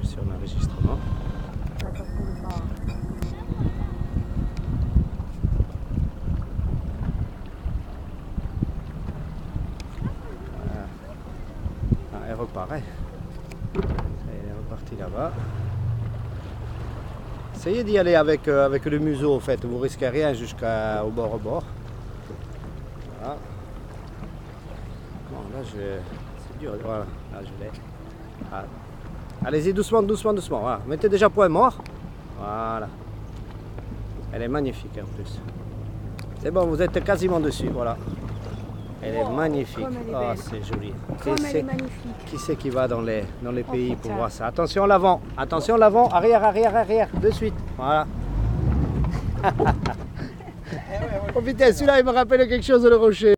je suis en enregistrement. Voilà. Ah, elle repart. hein. Elle est repartie là-bas. Essayez d'y aller avec, euh, avec le museau, en fait. Vous risquez rien jusqu'au bord au bord. Voilà. Bon, là, je... c'est dur. Voilà, là, je l'ai. Ah. Allez-y doucement, doucement, doucement. Voilà. Mettez déjà point mort. Voilà. Elle est magnifique en plus. C'est bon, vous êtes quasiment dessus. Voilà. Elle est Wow, magnifique. comme elle est Ah, belle. c'est joli. Comme Qui elle c'est- est magnifique. qui c'est qui va dans les, dans les Oh, pays pour voir ça? Attention l'avant, attention l'avant, arrière, arrière, arrière, de suite. Voilà. oh putain, celui-là il me rappelle quelque chose de le rocher.